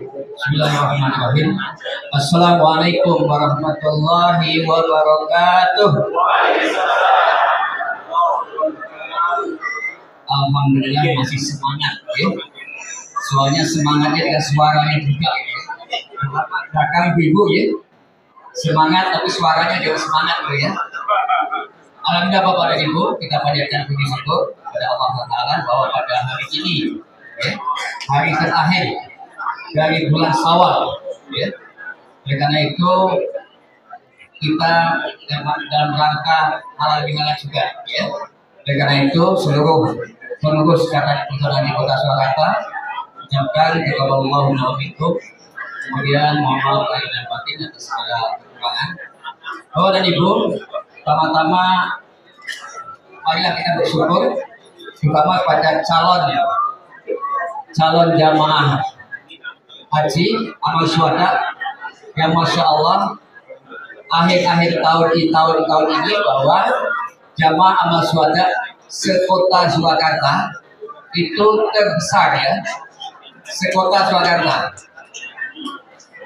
Bismillahirrahmanirrahim. Assalamualaikum warahmatullahi wabarakatuh. Alhamdulillah masih semangat ya. Soalnya semangatnya dengan suaranya juga ya. Ibu ya. Semangat tapi suaranya juga semangat ya. Alhamdulillah Bapak dan Ibu, kita panjatkan puji syukur kepada Allah Taala bahwa pada hari ini, ya, hari terakhir dari bulan Sawal, ya. Oleh karena itu kita dalam rangka halal bihalal juga, ya. Oleh karena itu seluruh pengurus kata pusat di Kota Surakarta ucapkan Allah itu kemudian mohon maaf lahir dan batin atas segala kekurangan. Bapak dan Ibu, Pertama-tama marilah kita bersyukur terutama pada calon calon jamaah haji amal syuhada yang masya Allah akhir-akhir tahun ini tahun tahun ini bahwa jamaah amal syuhada sekota Surakarta itu terbesar ya sekota Surakarta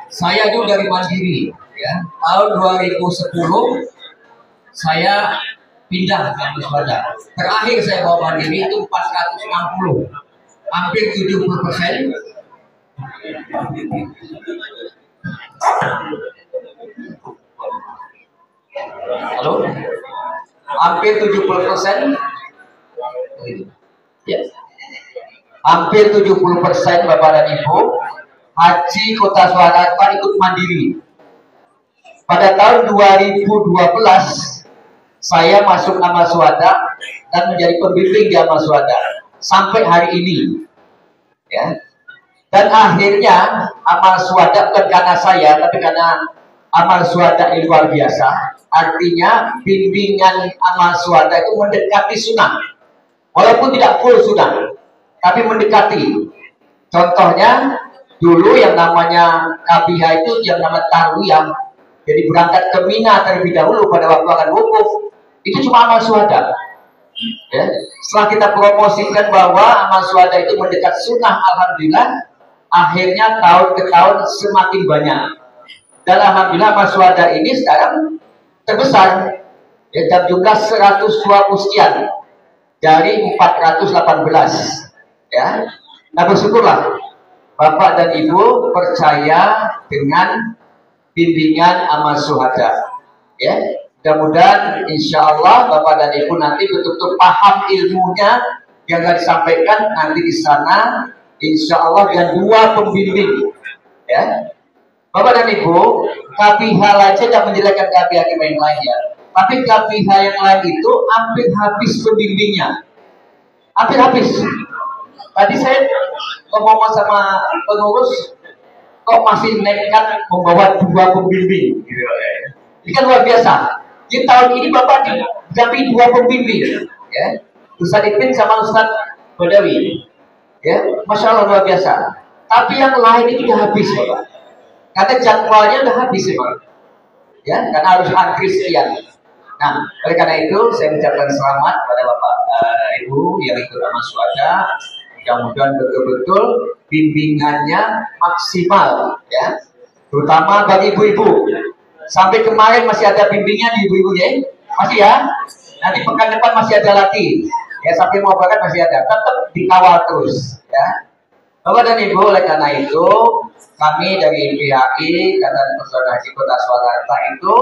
saya itu dari Mandiri ya tahun 2010 saya pindah ke Musbada. Terakhir saya bawa mandiri itu 460, hampir 70 persen. Halo? Hampir 70 persen. Ya. Hampir 70 persen Bapak dan Ibu haji kota Surakarta ikut mandiri. Pada tahun 2012 saya masuk nama Suada dan menjadi pembimbing di Amal Suada sampai hari ini. Ya. Dan akhirnya amal suada bukan karena saya, tapi karena amal suada luar biasa. Artinya bimbingan amal suada itu mendekati sunnah. Walaupun tidak full sunnah, tapi mendekati. Contohnya, dulu yang namanya KBH itu yang namanya tarwiyah. Jadi berangkat ke Mina terlebih dahulu pada waktu akan wukuf itu cuma amal suada. Ya. Setelah kita promosikan bahwa amal suada itu mendekat sunnah, alhamdulillah, akhirnya tahun ke tahun semakin banyak. Dan alhamdulillah amal suada ini sekarang terbesar. Ya, dan jumlah 120 sekian dari 418. Ya. Nah bersyukurlah Bapak dan Ibu percaya dengan bimbingan amal suhada. Ya, Mudah-mudahan insya Allah Bapak dan Ibu nanti betul-betul paham ilmunya yang akan disampaikan nanti di sana insya Allah dengan dua pembimbing. Ya. Bapak dan Ibu KPH aja tidak menjelekkan KPH yang lain ya. Tapi KPH yang lain itu hampir habis pembimbingnya. Hampir habis. Tadi saya ngomong sama pengurus kok masih nekat membawa dua pembimbing? Ini kan luar biasa. Di tahun ini Bapak didampingi dua pembimbing, ya. Ustaz Ipin sama Ustaz Badawi. Ya, Masya Allah luar biasa. Tapi yang lain itu sudah habis, Bapak. Karena jadwalnya sudah habis, Bapak. Ya, karena harus antri sekian. Nah, oleh karena itu saya mengucapkan selamat pada Bapak uh, Ibu yang ikut sama suada. Mudah-mudahan betul-betul bimbingannya maksimal, ya. Terutama bagi ibu-ibu Sampai kemarin masih ada bimbingnya di ibu-ibu ya. Masih ya? Nanti pekan depan masih ada lagi. Ya sampai mau berangkat masih ada. Tetap dikawal terus ya. Bapak dan Ibu, oleh karena itu kami dari PHI Ikatan Persaudaraan Haji Kota Surakarta itu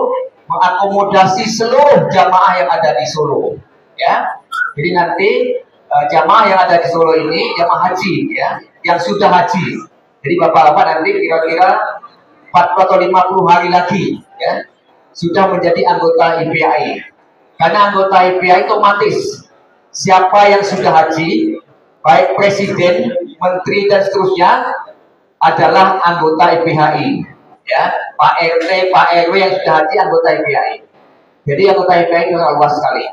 mengakomodasi seluruh jamaah yang ada di Solo. Ya, jadi nanti uh, jamaah yang ada di Solo ini jamaah haji ya, yang sudah haji. Jadi bapak-bapak nanti kira-kira 40 atau 50 hari lagi ya sudah menjadi anggota IPAI. Karena anggota IPAI otomatis siapa yang sudah haji, baik presiden, menteri dan seterusnya adalah anggota IPHI. Ya, Pak RT, Pak RW yang sudah haji anggota IPAI. Jadi anggota IPAI itu luas sekali.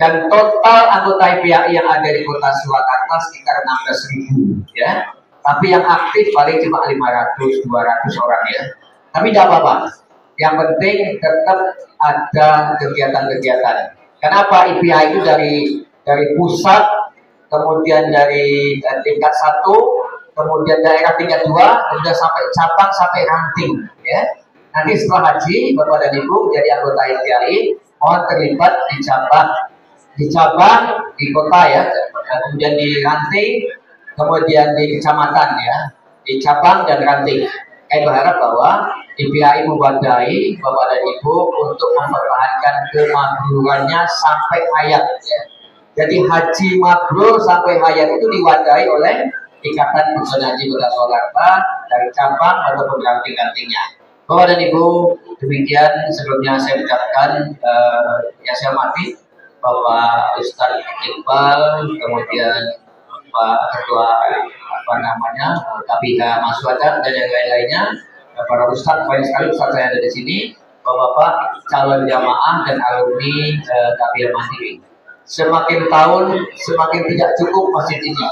Dan total anggota IPAI yang ada di kota Surakarta sekitar 16 ribu, ya. Tapi yang aktif paling cuma 500, 200 orang ya. Tapi tidak apa-apa. Yang penting tetap ada kegiatan-kegiatan. Kenapa IPA itu dari dari pusat, kemudian dari tingkat satu, kemudian daerah tingkat dua, kemudian sampai cabang sampai ranting, ya. Nanti setelah haji, Bapak dan Ibu menjadi anggota ITRI, mohon terlibat di cabang, di cabang di kota ya, kemudian di ranting, kemudian di kecamatan ya, di cabang dan ranting. Saya berharap bahwa IPAI mewadai Bapak dan Ibu untuk mempertahankan kemabrurannya sampai hayat ya. Jadi haji mabrur sampai hayat itu diwadahi oleh Ikatan Pusat Haji Kota Surakarta dari cabang ataupun ranting-rantingnya. Bapak dan Ibu, demikian sebelumnya saya ucapkan uh, yang saya mati Bapak Ustadz Iqbal, kemudian Pak Ketua apa namanya KPH Maswada dan yang lain-lainnya para Ustadz banyak sekali Ustadz saya ada di sini Bapak-bapak calon jamaah dan alumni uh, KPH Mandiri semakin tahun semakin tidak cukup masjid ini.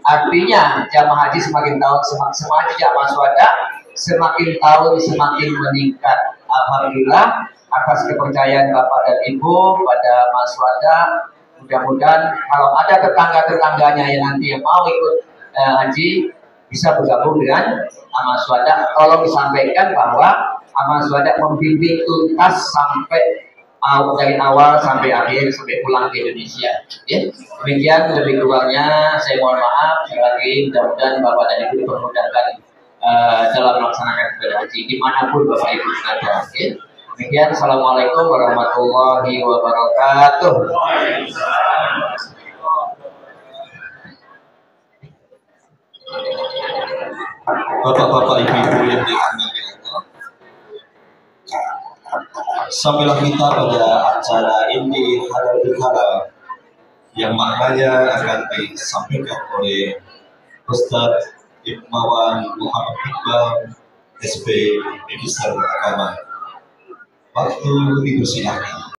Artinya jamaah haji semakin tahun semakin, semakin jamaah swada semakin tahun semakin meningkat. Alhamdulillah atas kepercayaan Bapak dan Ibu pada Mas Wada mudah-mudahan kalau ada tetangga-tetangganya yang nanti yang mau ikut eh, haji bisa bergabung dengan Amal Swada tolong disampaikan bahwa Amal Swada membimbing tuntas sampai dari awal sampai akhir sampai pulang ke Indonesia. Ya. Demikian lebih kurangnya saya mohon maaf lagi mudah-mudahan Bapak dan Ibu dipermudahkan uh, dalam melaksanakan ibadah haji di mana pun Bapak Ibu berada. Ya. Demikian Assalamualaikum warahmatullahi wabarakatuh. Bapak-bapak, ibu-ibu yang Sampailah kita pada acara ini halal bihalal yang maknanya akan disampaikan oleh Ustaz Ibmawan Muhammad Iqbal SP Magister Agama. Waktu dipersilakan.